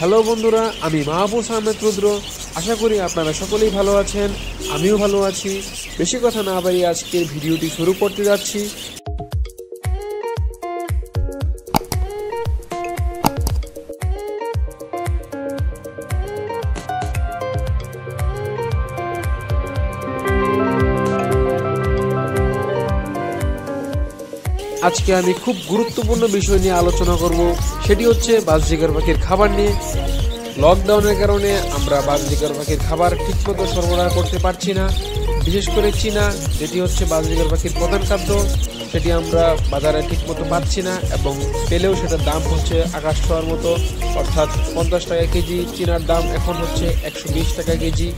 Hello বন্ধুরা, আমি মাহবুস আহমেদ রুদ্র। আশা করি আপনারা সকলেই ভালো আছেন, আমিও ভালো আছি। বেশি কথা না বাড়িয়ে আজকের ভিডিওটি শুরু করতে যাচ্ছি। আজকে আমি খুব গুরুত্বপূর্ণ বিষয় নিয়ে আলোচনা করব। সেটি হচ্ছে বাজরিকার পাখির খাবার নিয়ে। লকডাউনের কারণে আমরা বাজরিকার পাখির খাবার ঠিকমতো সরবরাহ করতে পারছি না। বিশেষ করে চীনা, যেটি হচ্ছে বাজরিকার পাখির প্রধান খাদ্য, সেটি আমরা বাজারে ঠিকমতো পাচ্ছি না এবং পেলেও সেটার দাম হচ্ছে আকাশ ছোঁয়ার মতো। অর্থাৎ পঞ্চাশ টাকা কেজি, চীনার দাম এখন হচ্ছে একশো বিশ টাকা কেজি।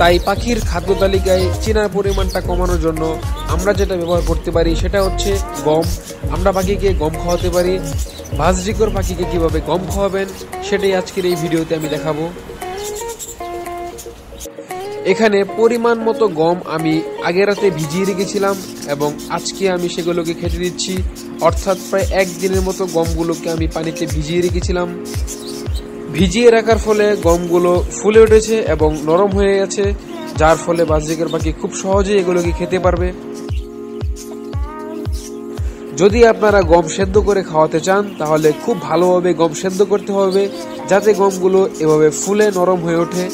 তাই পাখির খাদ্য তালিকায় চীনার পরিমাণটা কমানোর জন্য আমরা যেটা ব্যবহার করতে পারি সেটা হচ্ছে গম। আমরা পাখিকে গম খাওয়াতে পারি। ভাজরিকর পাখিকে কীভাবে গম খাওয়াবেন সেটাই আজকের এই ভিডিওতে আমি দেখাবো। এখানে পরিমাণ মতো গম আমি আগের রাতে ভিজিয়ে রেখেছিলাম এবং আজকে আমি সেগুলোকে খেতে দিচ্ছি। অর্থাৎ প্রায় একদিনের মতো গমগুলোকে আমি পানিতে ভিজিয়ে রেখেছিলাম। ভিজিয়ে রাখার ফলে গমগুলো ফুলে উঠেছে এবং নরম হয়ে গেছে, যার ফলে বাজরিকের পাখি খুব সহজে এগুলোকে খেতে পারবে। যদি আপনারা গম সেদ্ধ করে খাওয়াতে চান, তাহলে খুব ভালোভাবে গম সেদ্ধ করতে হবে, যাতে গমগুলো এভাবে ফুলে নরম হয়ে ওঠে।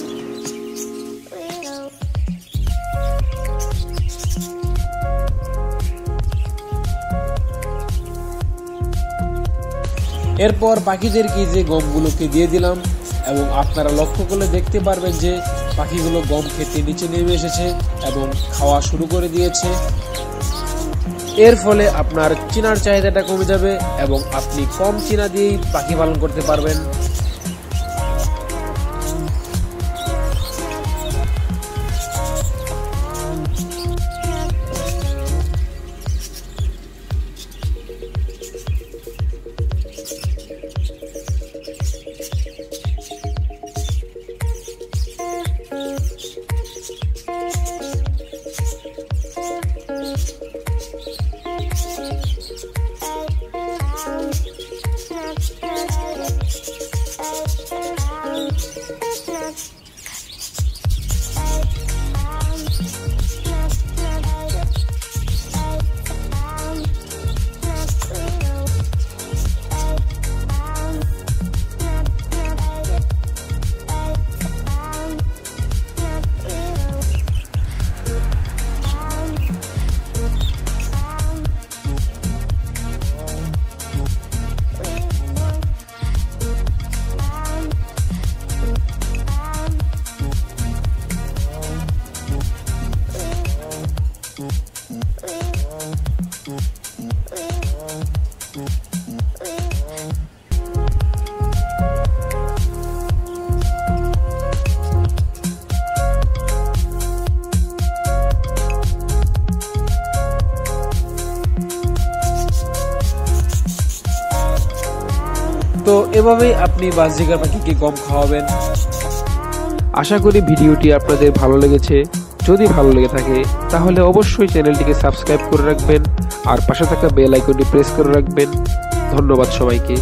এরপর পাখিদেরকে যে গমগুলোকে দিয়ে দিলাম, এবং আপনারা লক্ষ্য করলে দেখতে পারবেন যে পাখিগুলো গম খেতে নিচে নেমে এসেছে এবং খাওয়া শুরু করে দিয়েছে। এর ফলে আপনার চিনার চাহিদাটা কমে যাবে এবং আপনি কম চিনা দিয়েই পাখি পালন করতে পারবেন। এভাবেই আপনি বাজরিকার পাখিকে গম খাওয়াবেন। আশা করি ভিডিওটি আপনাদের ভালো লেগেছে। যদি ভালো লেগে থাকে, তাহলে অবশ্যই চ্যানেলটিকে সাবস্ক্রাইব করে রাখবেন আর পাশে থাকা বেল আইকনটি প্রেস করে রাখবেন। ধন্যবাদ সবাইকে।